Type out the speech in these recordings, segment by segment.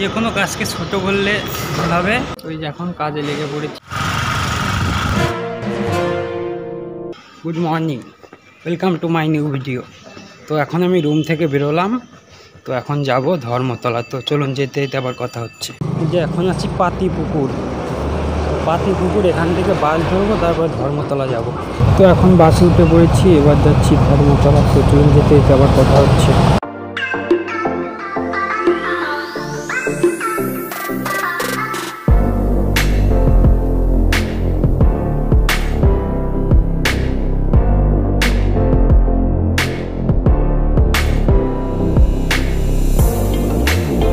যে কোনো কাজকে ছোট করলে ভুল হবে। ওই যে এখন কাজে লেগে পড়েছি। Good morning welcome to my new video তো এখন আমি রুম থেকে বেরোলাম। তো এখন যাব ধর্মতলা। তো চলুন যেতে যেতে আবার কথা হচ্ছে। যে এখন আছি পাতি পুকুর পাতি পুকুর এখান থেকে বাস ধরবো, তারপর ধর্মতলা যাব। তো এখন বাসে উঠে পড়েছি, এবার যাচ্ছি ধর্মতলা। তো চলুন যেতে যেতে আবার কথা হচ্ছে।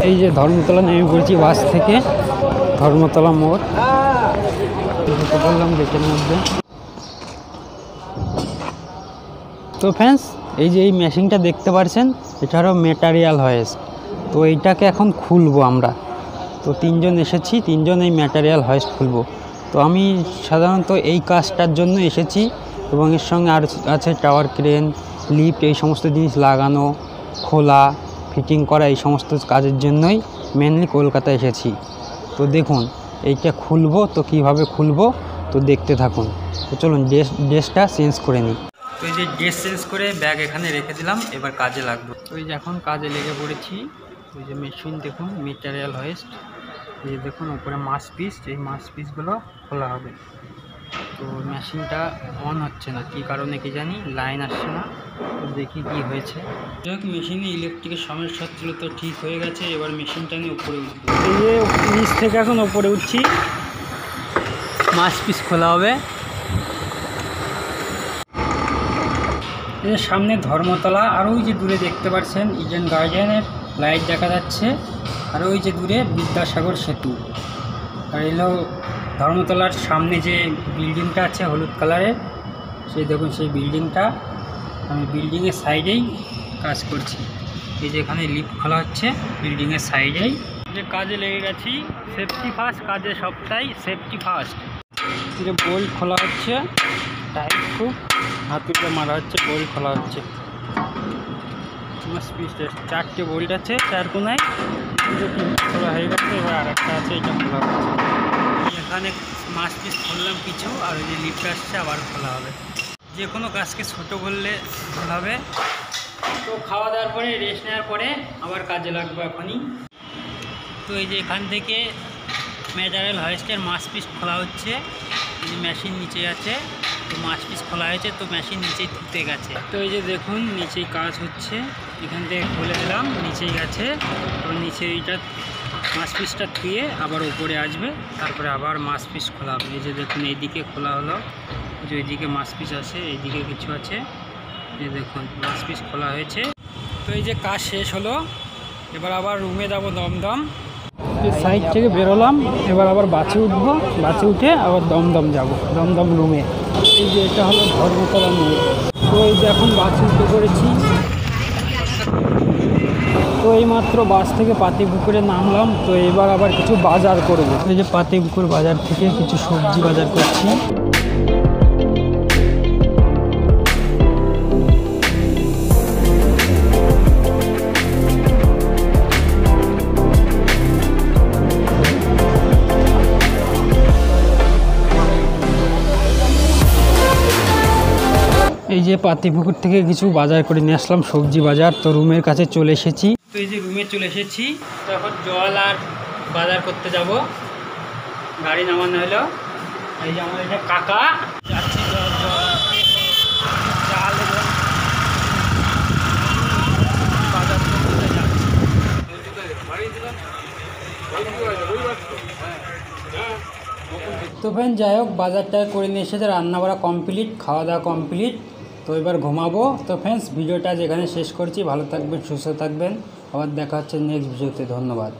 এই যে ধর্মতলা নেমে পড়েছি, বাস থেকে ধর্মতলা মোড়। পড়লাম গেটের মধ্যে তো ফ্রেন্ডস এই যে এই মেশিনটা দেখতে পাচ্ছেন এটা হলো মেটারিয়াল হয়েস তো এইটাকে এখন খুলবো আমরা। তো তিনজন এসেছি, তিনজন এই ম্যাটারিয়াল হয়েস্ট খুলবো। তো আমি সাধারণত এই কাজটার জন্য এসেছি এবং এর সঙ্গে আর আছে টাওয়ার ক্রেন লিফট এই সমস্ত জিনিস লাগানো, খোলা। ফিটিং করা এই সমস্ত কাজের জন্যই মেনলি কলকাতায় এসেছি। তো দেখুন, এইটা খুলবো তো কীভাবে খুলবো তো দেখতে থাকুন। তো চলুন, ড্রেস, ড্রেসটা চেঞ্জ করে নিই। তো এই যে ড্রেস চেঞ্জ করে ব্যাগ এখানে রেখে দিলাম, এবার কাজে লাগবে। এই যে এখন কাজে লেগে পড়েছি ওই যে মেশিন দেখুন মেটেরিয়াল হোয়েস্ট এই দেখুন, উপরে মাছ পিস এই মাছ পিসগুলো খোলা হবে। তো মেশিনটা অন হচ্ছে না। কী কারণে কি জানি? লাইন আসছে না। দেখি কি হয়েছে। যাই হোক মেশিনে ইলেকট্রিকের সমস্যা হচ্ছিল তো ঠিক হয়ে গেছে। এবার মেশিনটা নিয়ে উপরে উঠবো। নিচ থেকে এখন উপরে উঠছি। মাছ পিস খোলা হবে। যে সামনে ধর্মতলা, আর ওই যে দূরে দেখতে পাচ্ছেন, ইডেন গার্ডেনের লাইট দেখা যাচ্ছে। আর ওই যে দূরে বিদ্যাসাগর সেতু। আর এলো ধর্মতলার সামনে যে বিল্ডিংটা আছে হলুদ কালারের, সেই দেখুন সেই বিল্ডিংটা। আমি বিল্ডিংয়ের সাইডেই কাজ করছি। এই যে এখানে লিফ্ট খোলা হচ্ছে বিল্ডিংয়ের সাইডেই। যে কাজে লেগে গেছি সেফটি ফার্স্ট কাজে সবটাই সেফটি ফার্স্ট যে বোল্ট খোলা হচ্ছে টাইট খুব হাতুড়িটা মারা হচ্ছে বোল্ট খোলা হচ্ছে। চারটে বোল্ট আছে, চার কোনায়। খোলা হয়ে গেছে, এবার আর একটা আছে, এটা খোলা হচ্ছে। এখানে মাছ পিস খুললাম কিছু, আর ওই যে লিফট আসছে, আবার খোলা হবে। যে কোনো কাজকে ছোট করলে ভুল হবে। তো খাওয়া দাওয়ার পরে রেস্ট নেওয়ার পরে আবার কাজে লাগবে এখনই। তো এই যে এখান থেকে ম্যাটারিয়াল হয়েস্টের মাছ পিস খোলা হচ্ছে। এই যে মেশিন নিচে আছে। তো মাছ পিস খোলা হয়েছে, তো মেশিন নিচেই ধুতে গেছে। তো এই যে দেখুন, নিচেই কাজ হচ্ছে। এখান থেকে খুলে দিলাম, নিচেই গেছে। তো নিচে এইটা মাছ পিসটা ধুয়ে আবার উপরে আসবে, তারপরে আবার মাছ পিস খোলা হবে। এই যে দেখুন, এইদিকে খোলা হলো। যে এইদিকে মাছ পিস আছে, এইদিকে কিছু আছে। এই দেখুন, মাছ পিস খোলা হয়েছে। তো এই যে কাজ শেষ হলো। এবার আবার রুমে যাব দমদম। সাইড থেকে বেরোলাম। এবার আবার বাসে উঠবো। বাসে উঠে আবার দমদম যাব, দমদম রুমে এই যে এটা হলো ধর্মতলা মোড়। তো এই যে এখন বাসে উঠে পড়েছি। তো এই মাত্র বাস থেকে পাতিপুকুরে নামলাম, তো এবার আবার কিছু বাজার করব। এই যে পাতিপুকুর বাজার থেকে কিছু সবজি বাজার করছি। এই যে পাতিপুকুর থেকে কিছু বাজার করে নিয়ে আসলাম, সবজি বাজার। তো রুমের কাছে চলে এসেছি। তো এই যে রুমে চলে এসেছি। তো এখন জল আর বাজার করতে যাব। গাড়ি নামানো হলো। এই যে আমার এটা কাকা। যাচ্ছি তো ফ্রেন্ড যাই হোক, বাজারটা করে নিয়ে এসেছে। রান্না বাড়া কমপ্লিট খাওয়া দাওয়া কমপ্লিট তো এবার ঘুমাবো। তো ফ্রেন্ডস ভিডিওটা যেখানে শেষ করছি। ভালো থাকবেন, সুস্থ থাকবেন। আবার দেখা হচ্ছে নেক্সট ভিডিওতে ধন্যবাদ।